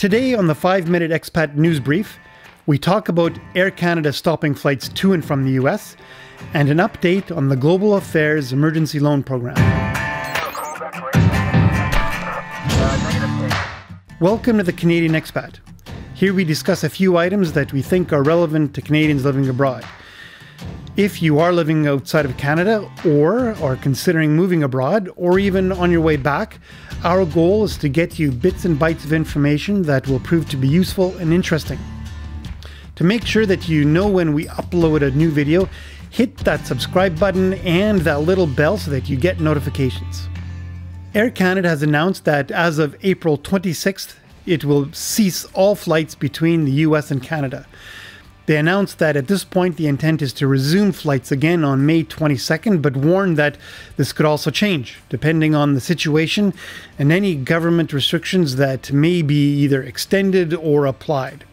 Today on the 5 Minute Expat News Brief, we talk about Air Canada stopping flights to and from the US and an update on the Global Affairs Emergency Loan Program. Welcome to the Canadian Expat. Here we discuss a few items that we think are relevant to Canadians living abroad. If you are living outside of Canada or are considering moving abroad or even on your way back, our goal is to get you bits and bytes of information that will prove to be useful and interesting. To make sure that you know when we upload a new video, hit that subscribe button and that little bell so that you get notifications. Air Canada has announced that as of April 26th, it will cease all flights between the US and Canada. They announced that at this point the intent is to resume flights again on May 22nd, but warned that this could also change depending on the situation and any government restrictions that may be either extended or applied.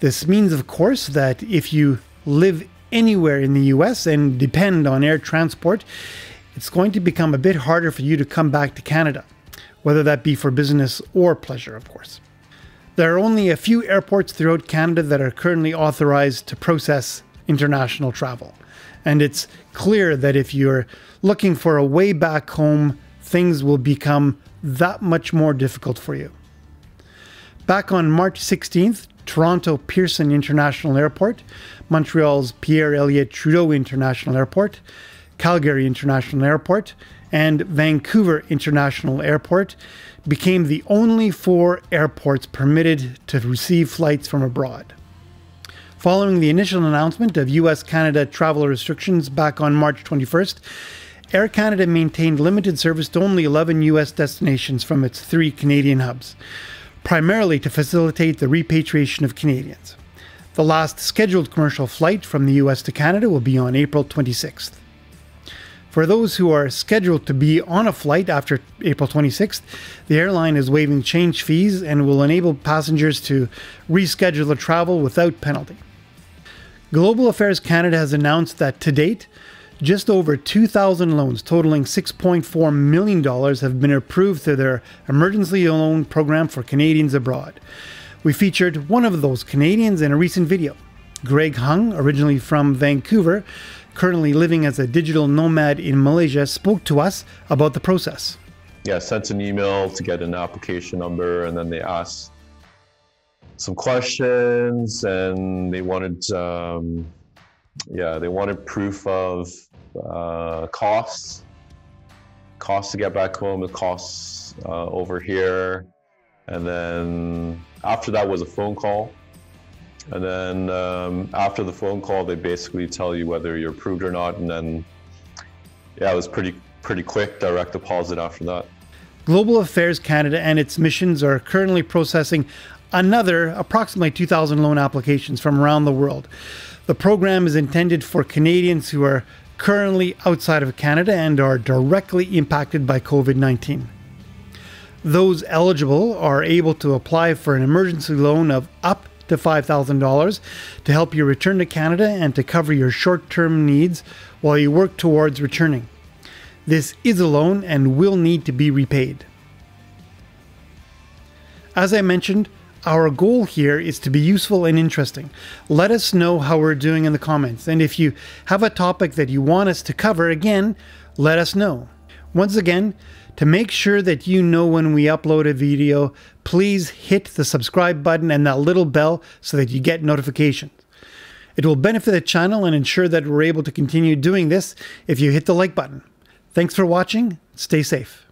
This means, of course, that if you live anywhere in the US and depend on air transport, it's going to become a bit harder for you to come back to Canada, whether that be for business or pleasure, of course. There are only a few airports throughout Canada that are currently authorized to process international travel. And it's clear that if you're looking for a way back home, things will become that much more difficult for you. Back on March 16th, Toronto Pearson International Airport, Montreal's Pierre Elliott Trudeau International Airport, Calgary International Airport, and Vancouver International Airport became the only four airports permitted to receive flights from abroad. Following the initial announcement of US Canada travel restrictions back on March 21st, Air Canada maintained limited service to only 11 US destinations from its three Canadian hubs, primarily to facilitate the repatriation of Canadians. The last scheduled commercial flight from the US to Canada will be on April 26th. For those who are scheduled to be on a flight after April 26th, the airline is waiving change fees and will enable passengers to reschedule their travel without penalty. Global Affairs Canada has announced that to date, just over 2,000 loans totaling $6.4 million have been approved through their emergency loan program for Canadians abroad. We featured one of those Canadians in a recent video. Greg Hung, originally from Vancouver, currently living as a digital nomad in Malaysia, spoke to us about the process. Yeah, sent an email to get an application number, and then they asked some questions, and they wanted, um, yeah, they wanted proof of uh, costs, costs to get back home, the costs uh, over here, and then after that was a phone call and then um, after the phone call, they basically tell you whether you're approved or not. And then, yeah, it was pretty pretty quick, direct deposit after that. Global Affairs Canada and its missions are currently processing another approximately 2,000 loan applications from around the world. The program is intended for Canadians who are currently outside of Canada and are directly impacted by COVID 19. Those eligible are able to apply for an emergency loan of up to $5,000 to help you return to Canada and to cover your short term needs while you work towards returning. This is a loan and will need to be repaid. As I mentioned, our goal here is to be useful and interesting. Let us know how we're doing in the comments. And if you have a topic that you want us to cover, again, let us know. Once again, to make sure that you know when we upload a video, please hit the subscribe button and that little bell so that you get notifications. It will benefit the channel and ensure that we're able to continue doing this if you hit the like button. Thanks for watching. Stay safe.